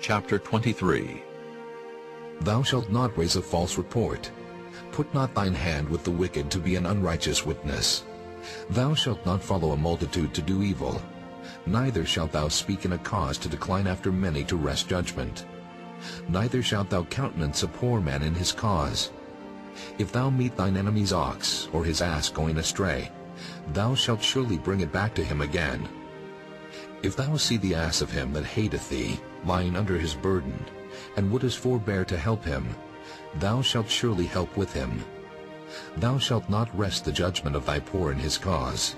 Chapter 23 Thou shalt not raise a false report. Put not thine hand with the wicked to be an unrighteous witness. Thou shalt not follow a multitude to do evil. Neither shalt thou speak in a cause to decline after many to wrest judgment. Neither shalt thou countenance a poor man in his cause. If thou meet thine enemy's ox, or his ass going astray, thou shalt surely bring it back to him again. If thou see the ass of him that hateth thee, lying under his burden, and wouldest forbear to help him, thou shalt surely help with him. Thou shalt not wrest the judgment of thy poor in his cause.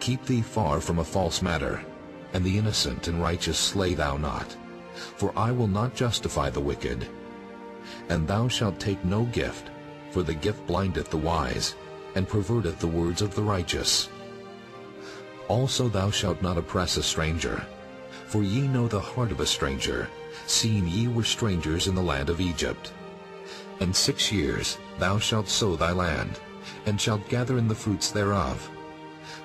Keep thee far from a false matter, and the innocent and righteous slay thou not. For I will not justify the wicked. And thou shalt take no gift, for the gift blindeth the wise, and perverteth the words of the righteous. Also thou shalt not oppress a stranger, for ye know the heart of a stranger, seeing ye were strangers in the land of Egypt. And six years thou shalt sow thy land, and shalt gather in the fruits thereof.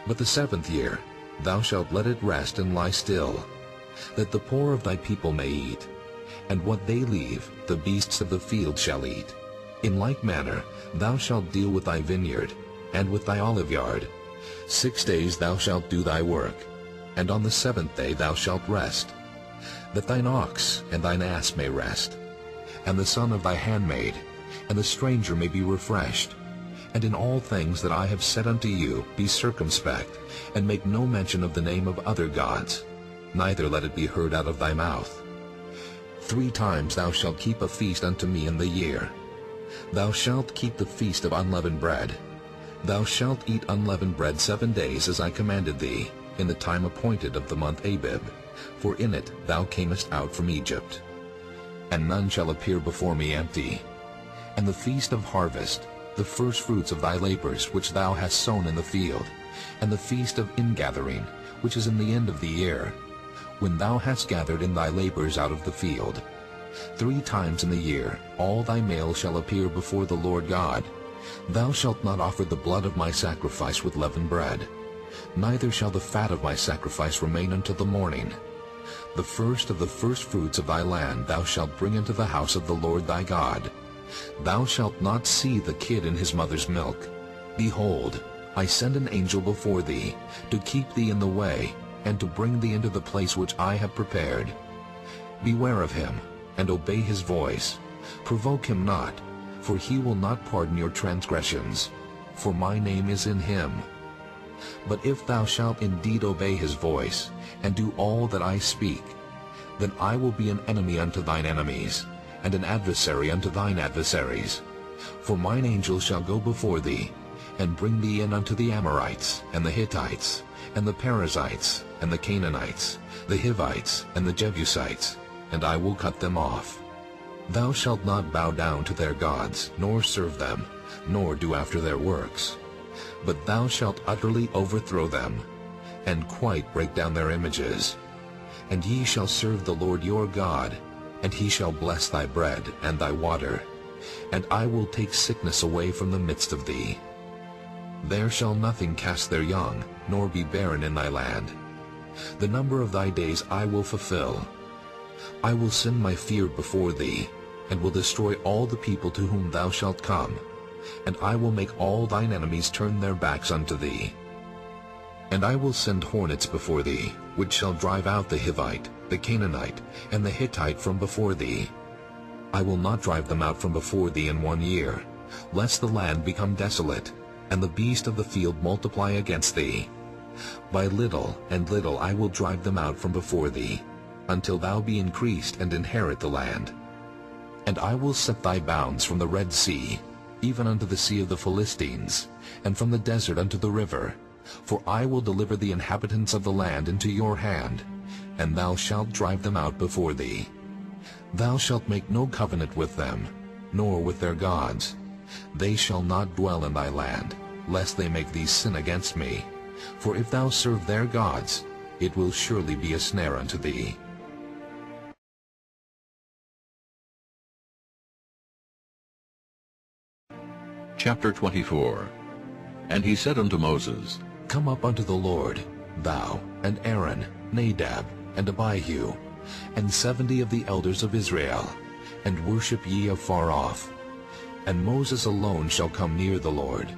But the seventh year thou shalt let it rest and lie still, that the poor of thy people may eat, and what they leave the beasts of the field shall eat. In like manner thou shalt deal with thy vineyard, and with thy olive yard. Six days thou shalt do thy work, and on the seventh day thou shalt rest, that thine ox and thine ass may rest, and the son of thy handmaid, and the stranger may be refreshed. And in all things that I have said unto you be circumspect, and make no mention of the name of other gods, neither let it be heard out of thy mouth. Three times thou shalt keep a feast unto me in the year. Thou shalt keep the feast of unleavened bread. Thou shalt eat unleavened bread seven days as I commanded thee, in the time appointed of the month Abib, for in it thou camest out from Egypt. And none shall appear before me empty. And the feast of harvest, the first fruits of thy labors which thou hast sown in the field, and the feast of ingathering, which is in the end of the year, when thou hast gathered in thy labors out of the field. Three times in the year all thy male shall appear before the Lord God. Thou shalt not offer the blood of my sacrifice with leavened bread, neither shall the fat of my sacrifice remain until the morning. The first of the firstfruits of thy land thou shalt bring into the house of the Lord thy God. Thou shalt not see the kid in his mother's milk. Behold, I send an angel before thee, to keep thee in the way, and to bring thee into the place which I have prepared. Beware of him, and obey his voice. Provoke him not, for he will not pardon your transgressions, for my name is in him. But if thou shalt indeed obey his voice, and do all that I speak, then I will be an enemy unto thine enemies, and an adversary unto thine adversaries. For mine angel shall go before thee, and bring thee in unto the Amorites, and the Hittites, and the Perizzites, and the Canaanites, the Hivites, and the Jebusites, and I will cut them off. Thou shalt not bow down to their gods, nor serve them, nor do after their works. But thou shalt utterly overthrow them, and quite break down their images. And ye shall serve the Lord your God, and he shall bless thy bread and thy water, and I will take sickness away from the midst of thee. There shall nothing cast their young, nor be barren in thy land. The number of thy days I will fulfill. I will send my fear before thee, and will destroy all the people to whom thou shalt come, and I will make all thine enemies turn their backs unto thee. And I will send hornets before thee, which shall drive out the Hivite, the Canaanite, and the Hittite from before thee. I will not drive them out from before thee in one year, lest the land become desolate, and the beast of the field multiply against thee. By little and little I will drive them out from before thee, until thou be increased and inherit the land. And I will set thy bounds from the Red Sea, even unto the sea of the Philistines, and from the desert unto the river. For I will deliver the inhabitants of the land into your hand, and thou shalt drive them out before thee. Thou shalt make no covenant with them, nor with their gods. They shall not dwell in thy land, lest they make thee sin against me. For if thou serve their gods, it will surely be a snare unto thee. Chapter 24 And he said unto Moses, Come up unto the Lord, thou, and Aaron, Nadab, and Abihu, and seventy of the elders of Israel, and worship ye afar off. And Moses alone shall come near the Lord,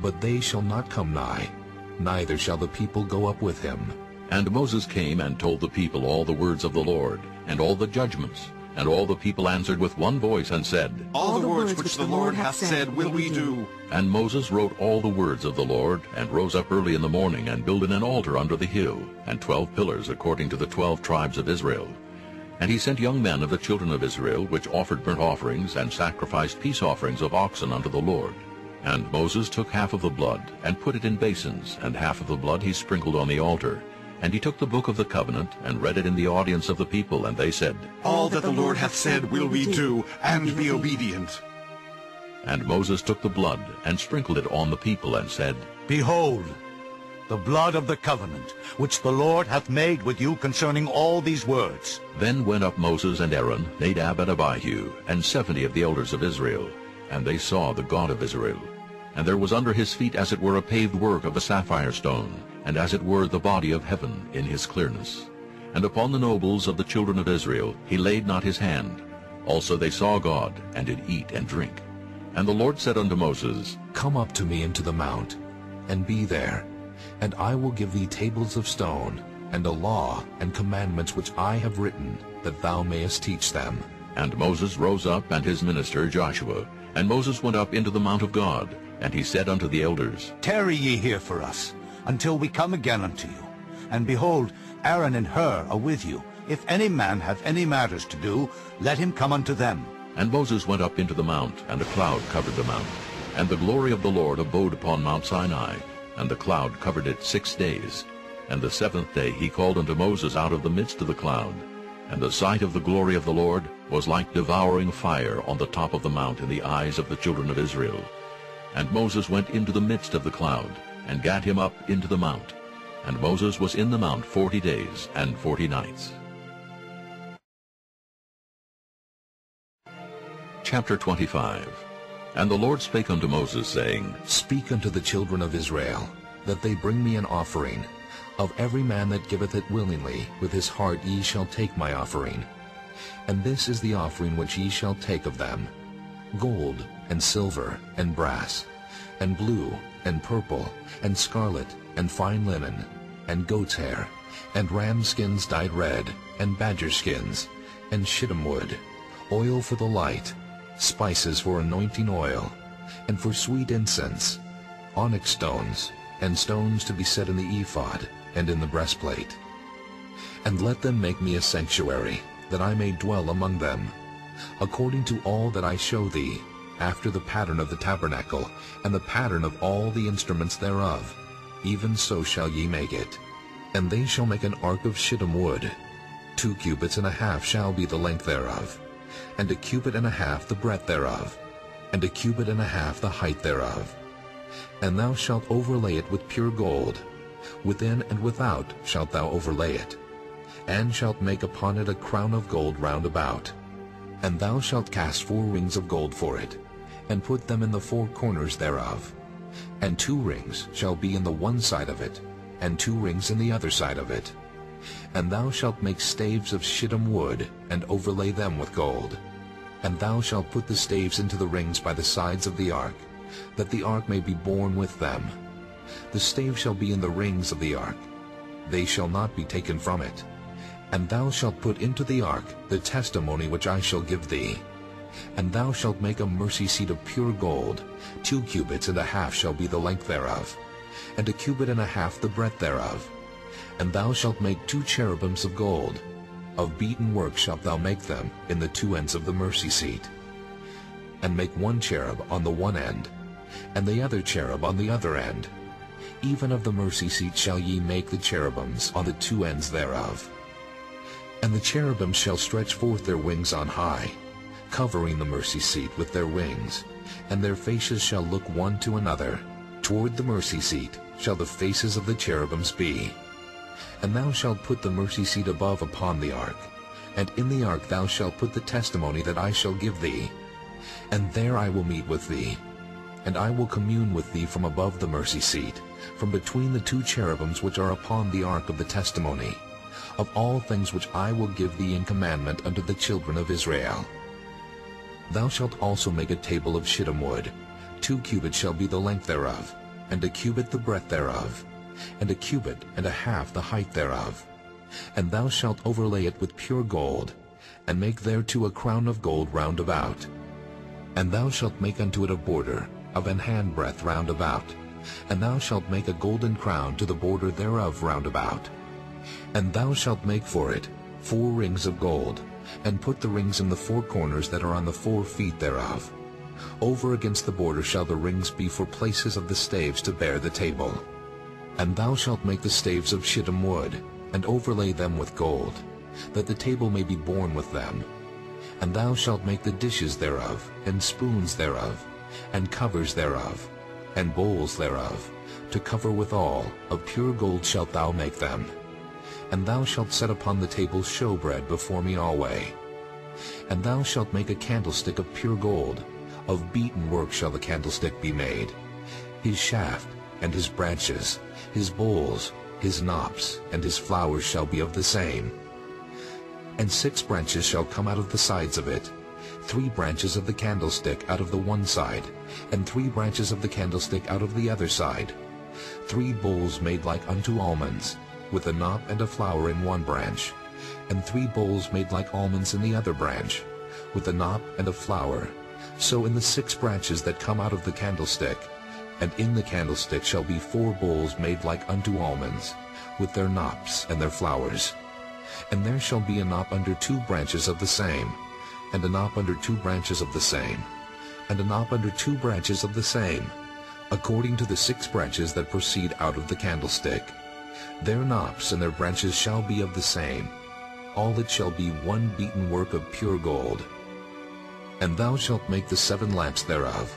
but they shall not come nigh, neither shall the people go up with him. And Moses came and told the people all the words of the Lord, and all the judgments. And all the people answered with one voice and said, All the words which the Lord hath said will we do. And Moses wrote all the words of the Lord, and rose up early in the morning, and builded an altar under the hill, and twelve pillars according to the twelve tribes of Israel. And he sent young men of the children of Israel, which offered burnt offerings, and sacrificed peace offerings of oxen unto the Lord. And Moses took half of the blood, and put it in basins, and half of the blood he sprinkled on the altar. And he took the book of the covenant, and read it in the audience of the people, and they said, All that the Lord hath said will we do, and be obedient. And Moses took the blood, and sprinkled it on the people, and said, Behold, the blood of the covenant, which the Lord hath made with you concerning all these words. Then went up Moses and Aaron, Nadab and Abihu, and seventy of the elders of Israel, and they saw the God of Israel. And there was under his feet as it were a paved work of a sapphire stone, and as it were the body of heaven in his clearness. And upon the nobles of the children of Israel he laid not his hand. Also they saw God, and did eat and drink. And the Lord said unto Moses, Come up to me into the mount, and be there, and I will give thee tables of stone, and a law and commandments which I have written, that thou mayest teach them. And Moses rose up, and his minister Joshua. And Moses went up into the mount of God, and he said unto the elders, Tarry ye here for us, until we come again unto you. And behold, Aaron and Hur are with you. If any man have any matters to do, let him come unto them. And Moses went up into the mount, and a cloud covered the mount. And the glory of the Lord abode upon Mount Sinai, and the cloud covered it six days. And the seventh day he called unto Moses out of the midst of the cloud. And the sight of the glory of the Lord was like devouring fire on the top of the mount in the eyes of the children of Israel. And Moses went into the midst of the cloud, and gat him up into the mount. And Moses was in the mount forty days and forty nights. Chapter 25 And the Lord spake unto Moses, saying, Speak unto the children of Israel, that they bring me an offering. Of every man that giveth it willingly, with his heart ye shall take my offering. And this is the offering which ye shall take of them, gold, and silver, and brass, and blue, and purple, and scarlet, and fine linen, and goat's hair, and ram skins dyed red, and badger skins, and shittim wood, oil for the light, spices for anointing oil, and for sweet incense, onyx stones, and stones to be set in the ephod, and in the breastplate. And let them make me a sanctuary, that I may dwell among them, according to all that I show thee, after the pattern of the tabernacle, and the pattern of all the instruments thereof. Even so shall ye make it. And they shall make an ark of shittim wood. Two cubits and a half shall be the length thereof, and a cubit and a half the breadth thereof, and a cubit and a half the height thereof. And thou shalt overlay it with pure gold. Within and without shalt thou overlay it, and shalt make upon it a crown of gold round about. And thou shalt cast four rings of gold for it, and put them in the four corners thereof. And two rings shall be in the one side of it, and two rings in the other side of it. And thou shalt make staves of shittim wood, and overlay them with gold. And thou shalt put the staves into the rings by the sides of the ark, that the ark may be borne with them. The stave shall be in the rings of the ark. They shall not be taken from it. And thou shalt put into the ark the testimony which I shall give thee. And thou shalt make a mercy seat of pure gold. Two cubits and a half shall be the length thereof, and a cubit and a half the breadth thereof. And thou shalt make two cherubims of gold. Of beaten work shalt thou make them in the two ends of the mercy seat. And make one cherub on the one end, and the other cherub on the other end. Even of the mercy seat shall ye make the cherubims on the two ends thereof. And the cherubims shall stretch forth their wings on high, covering the mercy seat with their wings, and their faces shall look one to another. Toward the mercy seat shall the faces of the cherubims be. And thou shalt put the mercy seat above upon the ark, and in the ark thou shalt put the testimony that I shall give thee. And there I will meet with thee, and I will commune with thee from above the mercy seat, from between the two cherubims which are upon the ark of the testimony. of all things which I will give thee in commandment unto the children of Israel. Thou shalt also make a table of shittim wood. Two cubits shall be the length thereof, and a cubit the breadth thereof, and a cubit and a half the height thereof. And thou shalt overlay it with pure gold, and make thereto a crown of gold round about. And thou shalt make unto it a border of an handbreadth round about, and thou shalt make a golden crown to the border thereof round about. And thou shalt make for it four rings of gold, and put the rings in the four corners that are on the four feet thereof. Over against the border shall the rings be for places of the staves to bear the table. And thou shalt make the staves of shittim wood, and overlay them with gold, that the table may be borne with them. And thou shalt make the dishes thereof, and spoons thereof, and covers thereof, and bowls thereof, to cover withal, of pure gold shalt thou make them. And thou shalt set upon the table showbread before me alway. And thou shalt make a candlestick of pure gold, of beaten work shall the candlestick be made. His shaft, and his branches, his bowls, his knops, and his flowers shall be of the same. And six branches shall come out of the sides of it, three branches of the candlestick out of the one side, and three branches of the candlestick out of the other side. Three bowls made like unto almonds, with a knop and a flower in one branch, and three bowls made like almonds in the other branch, with a knop and a flower. So in the six branches that come out of the candlestick, and in the candlestick shall be four bowls made like unto almonds, with their knops and their flowers. And there shall be a knop under two branches of the same, and a knop under two branches of the same, and a knop under two branches of the same, according to the six branches that proceed out of the candlestick. Their knops and their branches shall be of the same. All it shall be one beaten work of pure gold. And thou shalt make the seven lamps thereof,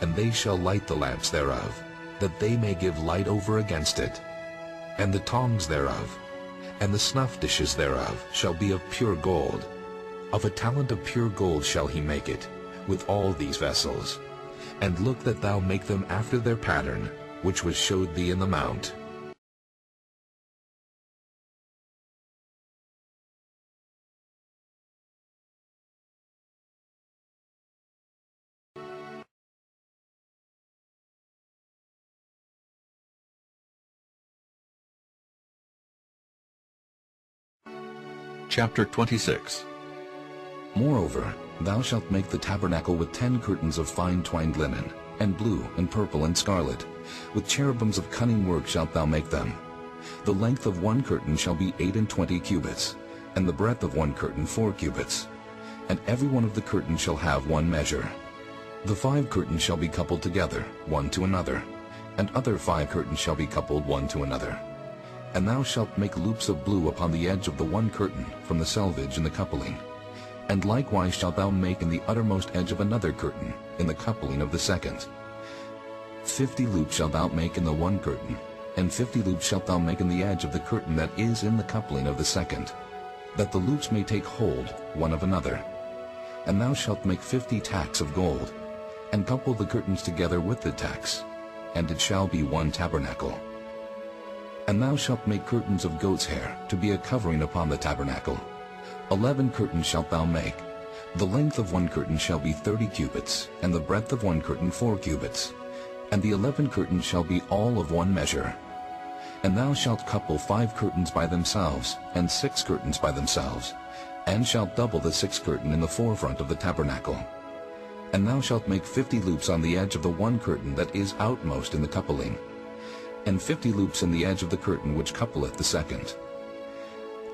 and they shall light the lamps thereof, that they may give light over against it. And the tongs thereof, and the snuff dishes thereof shall be of pure gold. Of a talent of pure gold shall he make it, with all these vessels. And look that thou make them after their pattern, which was showed thee in the mount. Chapter 26 Moreover, thou shalt make the tabernacle with ten curtains of fine twined linen, and blue, and purple, and scarlet. With cherubims of cunning work shalt thou make them. The length of one curtain shall be eight and twenty cubits, and the breadth of one curtain four cubits. And every one of the curtains shall have one measure. The five curtains shall be coupled together, one to another, and other five curtains shall be coupled one to another. And thou shalt make loops of blue upon the edge of the one curtain from the selvage in the coupling. And likewise shalt thou make in the uttermost edge of another curtain, in the coupling of the second. Fifty loops shalt thou make in the one curtain, and fifty loops shalt thou make in the edge of the curtain that is in the coupling of the second, that the loops may take hold one of another. And thou shalt make fifty tacks of gold, and couple the curtains together with the tacks, and it shall be one tabernacle. And thou shalt make curtains of goat's hair to be a covering upon the tabernacle. Eleven curtains shalt thou make. The length of one curtain shall be thirty cubits, and the breadth of one curtain four cubits. And the eleven curtains shall be all of one measure. And thou shalt couple five curtains by themselves, and six curtains by themselves, and shalt double the sixth curtain in the forefront of the tabernacle. And thou shalt make fifty loops on the edge of the one curtain that is outmost in the coupling, and fifty loops in the edge of the curtain which coupleth the second.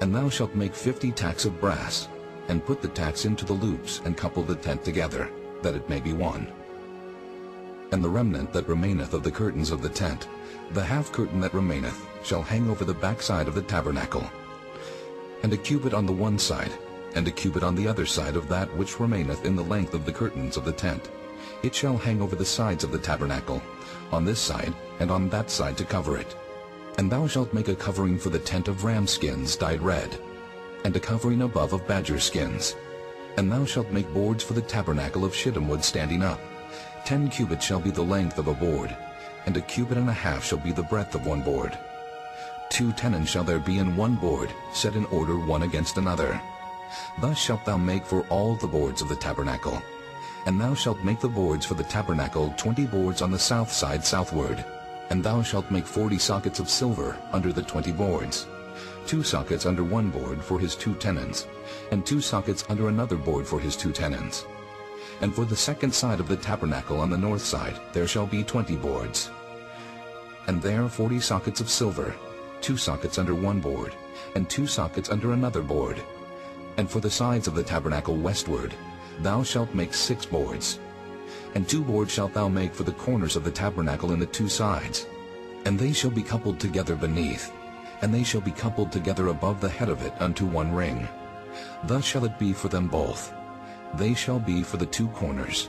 And thou shalt make fifty tacks of brass, and put the tacks into the loops, and couple the tent together, that it may be one. And the remnant that remaineth of the curtains of the tent, the half curtain that remaineth, shall hang over the backside of the tabernacle. And a cubit on the one side, and a cubit on the other side of that which remaineth in the length of the curtains of the tent. It shall hang over the sides of the tabernacle, on this side and on that side to cover it. And thou shalt make a covering for the tent of ram skins dyed red, and a covering above of badger skins. And thou shalt make boards for the tabernacle of shittim wood standing up. Ten cubits shall be the length of a board, and a cubit and a half shall be the breadth of one board. two tenons shall there be in one board, set in order one against another. Thus shalt thou make for all the boards of the tabernacle. And thou shalt make the boards for the tabernacle twenty boards on the south side southward. And thou shalt make forty sockets of silver under the twenty boards. Two sockets under one board for his two tenons, and two sockets under another board for his two tenons. And for the second side of the tabernacle on the north side there shall be twenty boards. And there forty sockets of silver, two sockets under one board, and two sockets under another board. And for the sides of the tabernacle westward, thou shalt make six boards. And two boards shalt thou make for the corners of the tabernacle in the two sides. And they shall be coupled together beneath, and they shall be coupled together above the head of it unto one ring. Thus shall it be for them both. They shall be for the two corners.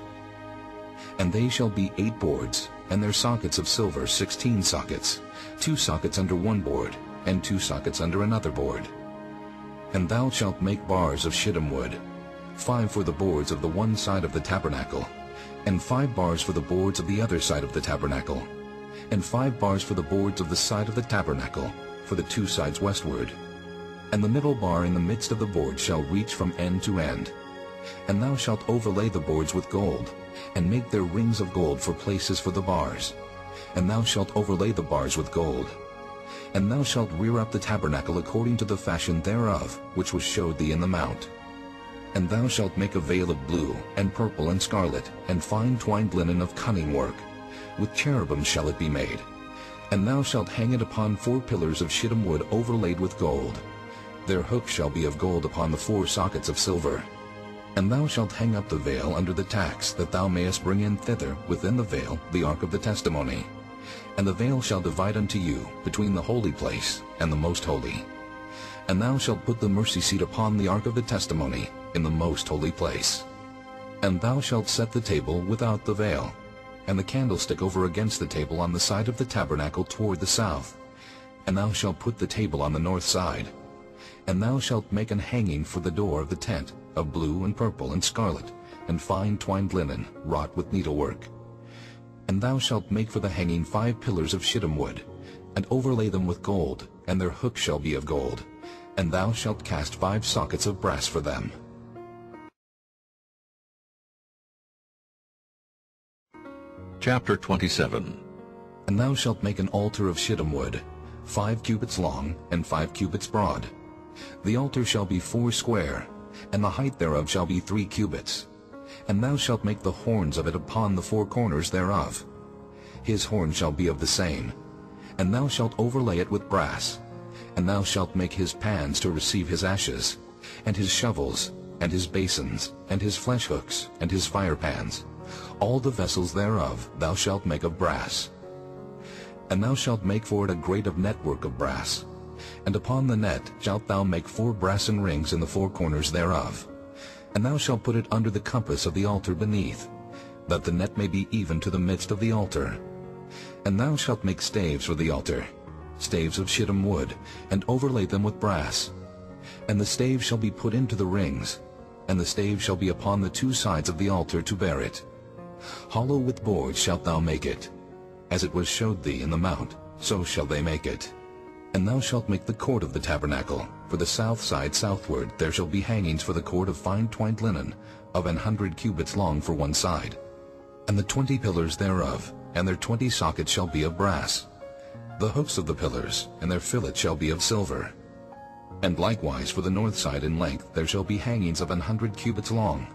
And they shall be eight boards, and their sockets of silver sixteen sockets, two sockets under one board, and two sockets under another board. And thou shalt make bars of shittim wood, five for the boards of the one side of the tabernacle, and five bars for the boards of the other side of the tabernacle, and five bars for the boards of the side of the tabernacle, for the two sides westward. And the middle bar in the midst of the board shall reach from end to end. And thou shalt overlay the boards with gold, and make their rings of gold for places for the bars. And thou shalt overlay the bars with gold. And thou shalt rear up the tabernacle according to the fashion thereof, which was showed thee in the mount. And thou shalt make a veil of blue, and purple, and scarlet, and fine twined linen of cunning work. With cherubim shall it be made. And thou shalt hang it upon four pillars of shittim wood overlaid with gold. Their hooks shall be of gold upon the four sockets of silver. And thou shalt hang up the veil under the tacks, that thou mayest bring in thither within the veil the ark of the testimony. And the veil shall divide unto you between the holy place and the most holy. And thou shalt put the mercy seat upon the ark of the testimony in the most holy place. And thou shalt set the table without the veil, and the candlestick over against the table on the side of the tabernacle toward the south. And thou shalt put the table on the north side. And thou shalt make an hanging for the door of the tent, of blue and purple and scarlet, and fine twined linen, wrought with needlework. And thou shalt make for the hanging five pillars of shittim wood, and overlay them with gold, and their hooks shall be of gold. And thou shalt cast five sockets of brass for them. Chapter 27 And thou shalt make an altar of shittim wood, five cubits long, and five cubits broad. The altar shall be four square, and the height thereof shall be three cubits. And thou shalt make the horns of it upon the four corners thereof. His horn shall be of the same. And thou shalt overlay it with brass. And thou shalt make his pans to receive his ashes, and his shovels, and his basins, and his flesh hooks, and his firepans. All the vessels thereof thou shalt make of brass. And thou shalt make for it a grate of network of brass. And upon the net shalt thou make four brasen rings in the four corners thereof. And thou shalt put it under the compass of the altar beneath, that the net may be even to the midst of the altar. And thou shalt make staves for the altar, staves of shittim wood, and overlay them with brass. And the staves shall be put into the rings, and the staves shall be upon the two sides of the altar to bear it. Hollow with boards shalt thou make it. As it was showed thee in the mount, so shall they make it. And thou shalt make the court of the tabernacle. For the south side southward there shall be hangings for the court of fine twined linen, of an hundred cubits long for one side. And the twenty pillars thereof, and their twenty sockets shall be of brass. The hooks of the pillars, and their fillets shall be of silver. And likewise for the north side in length there shall be hangings of an hundred cubits long,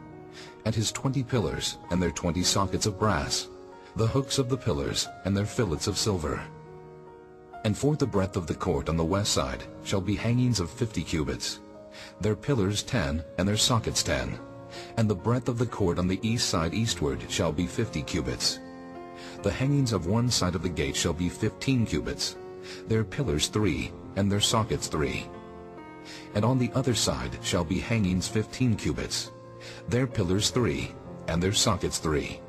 and his twenty pillars, and their twenty sockets of brass, the hooks of the pillars, and their fillets of silver. And for the breadth of the court on the west side shall be hangings of fifty cubits, their pillars ten, and their sockets ten. And the breadth of the court on the east side eastward shall be fifty cubits. The hangings of one side of the gate shall be fifteen cubits, their pillars three, and their sockets three. And on the other side shall be hangings fifteen cubits, their pillars three, and their sockets three.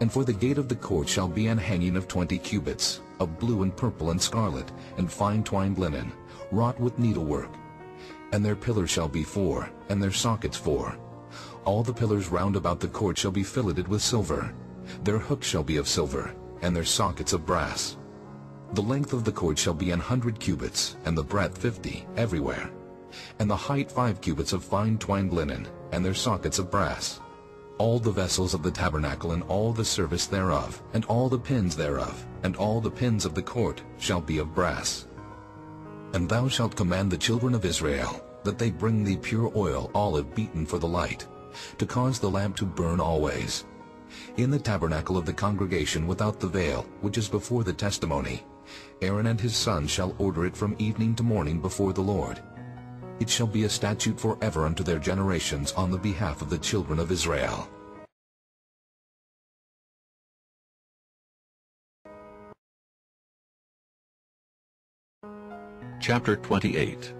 And for the gate of the court shall be an hanging of twenty cubits, of blue and purple and scarlet, and fine twined linen, wrought with needlework. And their pillars shall be four, and their sockets four. All the pillars round about the court shall be filleted with silver. Their hooks shall be of silver, and their sockets of brass. The length of the cord shall be an hundred cubits, and the breadth fifty, everywhere. And the height five cubits of fine twined linen, and their sockets of brass. All the vessels of the tabernacle and all the service thereof, and all the pins thereof, and all the pins of the court shall be of brass. And thou shalt command the children of Israel, that they bring thee pure oil olive beaten for the light, to cause the lamp to burn always. In the tabernacle of the congregation without the veil, which is before the testimony, Aaron and his sons shall order it from evening to morning before the Lord. It shall be a statute forever unto their generations on the behalf of the children of Israel. Chapter 28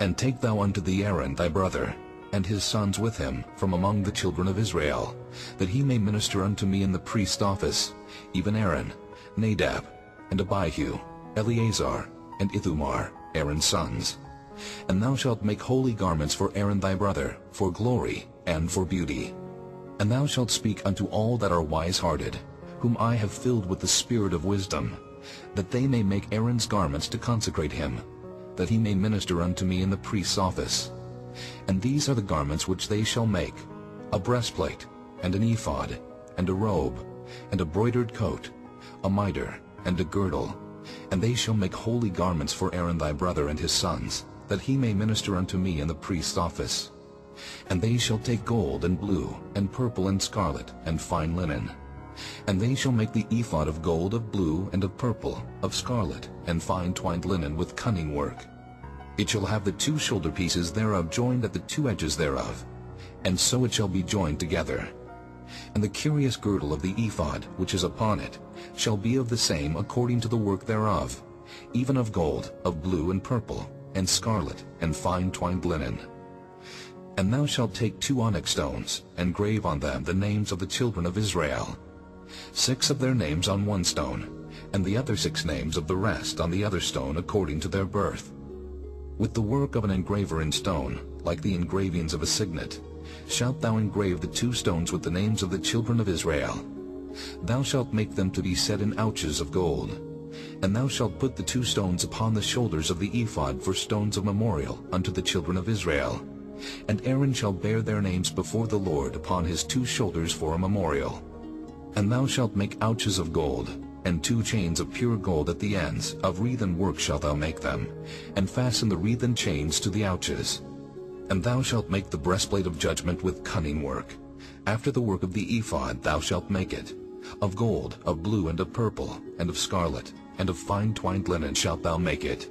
And take thou unto thee Aaron thy brother, and his sons with him, from among the children of Israel, that he may minister unto me in the priest's office, even Aaron, Nadab, and Abihu, Eleazar, and Ithamar, Aaron's sons. And thou shalt make holy garments for Aaron thy brother, for glory and for beauty. And thou shalt speak unto all that are wise-hearted, whom I have filled with the spirit of wisdom, that they may make Aaron's garments to consecrate him, that he may minister unto me in the priest's office. And these are the garments which they shall make, a breastplate, and an ephod, and a robe, and a broidered coat, a mitre, and a girdle. And they shall make holy garments for Aaron thy brother and his sons, that he may minister unto me in the priest's office. And they shall take gold and blue, and purple and scarlet, and fine linen. And they shall make the ephod of gold, of blue, and of purple, of scarlet, and fine twined linen with cunning work. It shall have the two shoulder pieces thereof joined at the two edges thereof, and so it shall be joined together. And the curious girdle of the ephod, which is upon it, shall be of the same according to the work thereof, even of gold, of blue and purple, and scarlet, and fine twined linen. And thou shalt take two onyx stones, and grave on them the names of the children of Israel, six of their names on one stone, and the other six names of the rest on the other stone according to their birth. With the work of an engraver in stone, like the engravings of a signet, shalt thou engrave the two stones with the names of the children of Israel. Thou shalt make them to be set in ouches of gold. And thou shalt put the two stones upon the shoulders of the ephod for stones of memorial unto the children of Israel. And Aaron shall bear their names before the Lord upon his two shoulders for a memorial. And thou shalt make ouches of gold, and two chains of pure gold at the ends, of wreathen work shalt thou make them, and fasten the wreathen chains to the ouches. And thou shalt make the breastplate of judgment with cunning work. After the work of the ephod thou shalt make it. Of gold, of blue, and of purple, and of scarlet, and of fine twined linen shalt thou make it.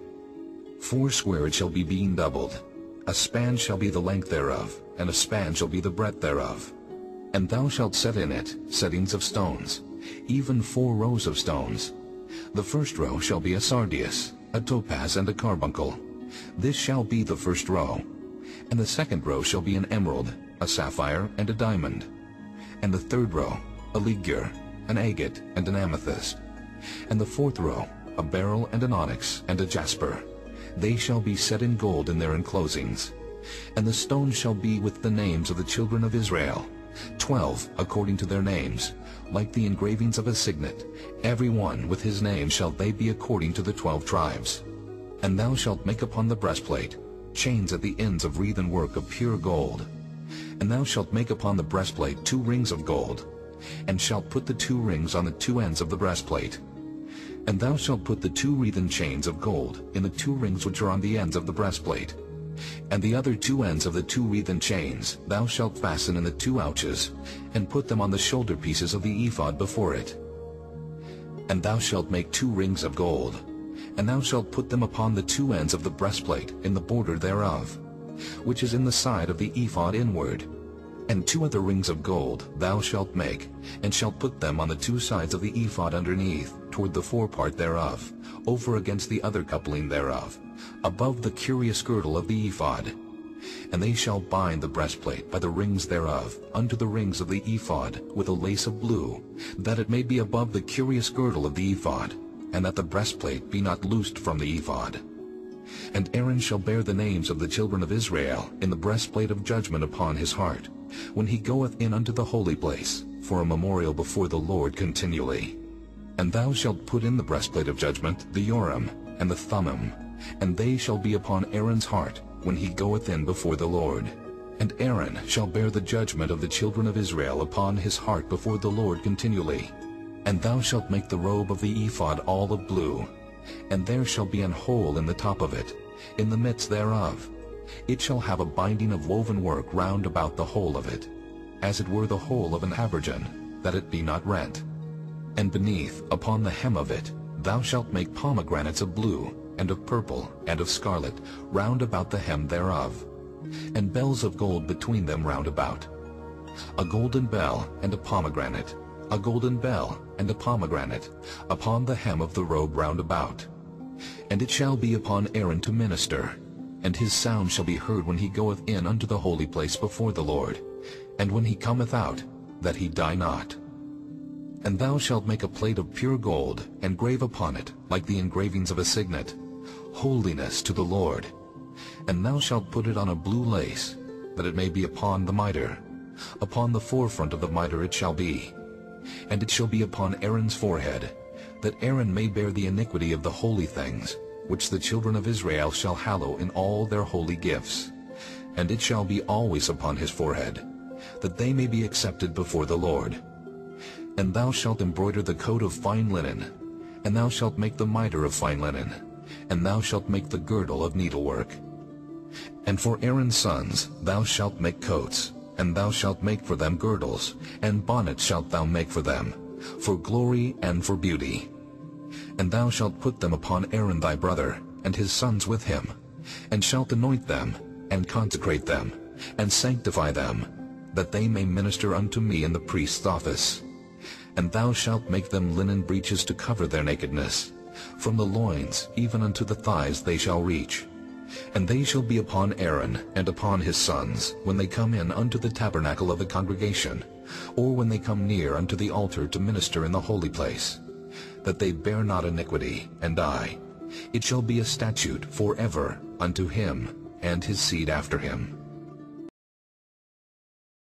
Foursquare it shall be being doubled. A span shall be the length thereof, and a span shall be the breadth thereof. And thou shalt set in it settings of stones, even four rows of stones. The first row shall be a sardius, a topaz, and a carbuncle. This shall be the first row. And the second row shall be an emerald, a sapphire, and a diamond. And the third row, a ligure, an agate, and an amethyst. And the fourth row, a beryl, and an onyx, and a jasper. They shall be set in gold in their enclosings. And the stones shall be with the names of the children of Israel, twelve according to their names, like the engravings of a signet. Every one with his name shall they be according to the twelve tribes. And thou shalt make upon the breastplate chains at the ends of wreathen work of pure gold. And thou shalt make upon the breastplate two rings of gold, and shalt put the two rings on the two ends of the breastplate. And thou shalt put the two wreathen chains of gold in the two rings which are on the ends of the breastplate. And the other two ends of the two wreathen chains thou shalt fasten in the two ouches, and put them on the shoulder pieces of the ephod before it. And thou shalt make two rings of gold, and thou shalt put them upon the two ends of the breastplate in the border thereof, which is in the side of the ephod inward. And two other rings of gold thou shalt make, and shalt put them on the two sides of the ephod underneath, toward the forepart thereof, over against the other coupling thereof, above the curious girdle of the ephod. And they shall bind the breastplate by the rings thereof unto the rings of the ephod with a lace of blue, that it may be above the curious girdle of the ephod, and that the breastplate be not loosed from the ephod. And Aaron shall bear the names of the children of Israel in the breastplate of judgment upon his heart, when he goeth in unto the holy place, for a memorial before the Lord continually. And thou shalt put in the breastplate of judgment the Urim and the Thummim, and they shall be upon Aaron's heart when he goeth in before the Lord. And Aaron shall bear the judgment of the children of Israel upon his heart before the Lord continually. And thou shalt make the robe of the ephod all of blue, and there shall be an hole in the top of it, in the midst thereof. It shall have a binding of woven work round about the hole of it, as it were the hole of an habergeon, that it be not rent. And beneath, upon the hem of it, thou shalt make pomegranates of blue, and of purple, and of scarlet, round about the hem thereof, and bells of gold between them round about. A golden bell and a pomegranate, a golden bell and a pomegranate, upon the hem of the robe round about. And it shall be upon Aaron to minister, and his sound shall be heard when he goeth in unto the holy place before the Lord, and when he cometh out, that he die not. And thou shalt make a plate of pure gold, and grave upon it, like the engravings of a signet, Holiness to the Lord. And thou shalt put it on a blue lace, that it may be upon the mitre. Upon the forefront of the mitre it shall be. And it shall be upon Aaron's forehead, that Aaron may bear the iniquity of the holy things, which the children of Israel shall hallow in all their holy gifts. And it shall be always upon his forehead, that they may be accepted before the Lord. And thou shalt embroider the coat of fine linen, and thou shalt make the mitre of fine linen, and thou shalt make the girdle of needlework. And for Aaron's sons thou shalt make coats, and thou shalt make for them girdles, and bonnets shalt thou make for them, for glory and for beauty. And thou shalt put them upon Aaron thy brother, and his sons with him, and shalt anoint them, and consecrate them, and sanctify them, that they may minister unto me in the priest's office. And thou shalt make them linen breeches to cover their nakedness. From the loins even unto the thighs they shall reach. And they shall be upon Aaron and upon his sons, when they come in unto the tabernacle of the congregation, or when they come near unto the altar to minister in the holy place, that they bear not iniquity, and die. It shall be a statute forever unto him and his seed after him.